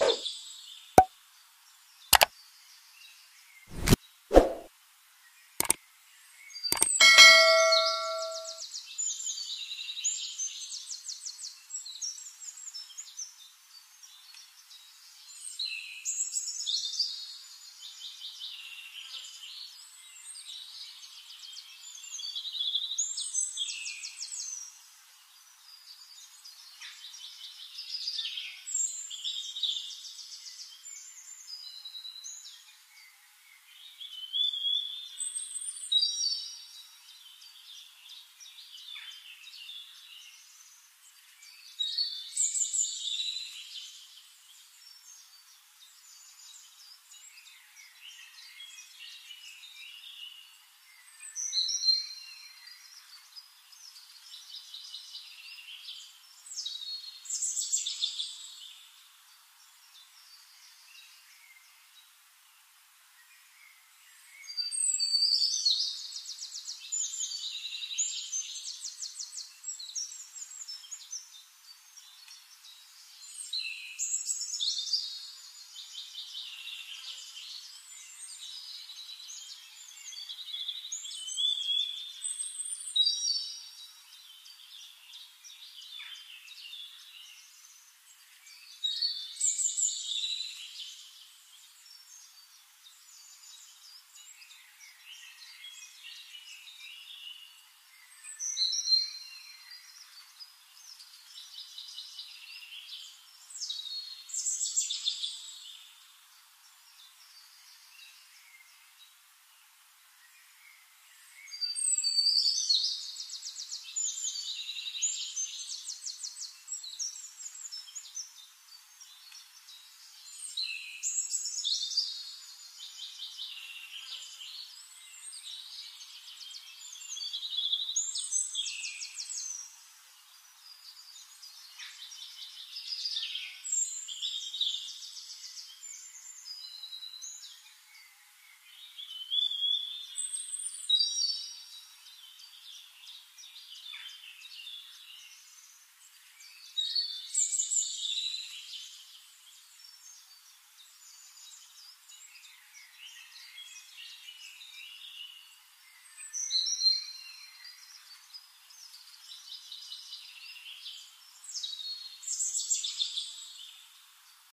you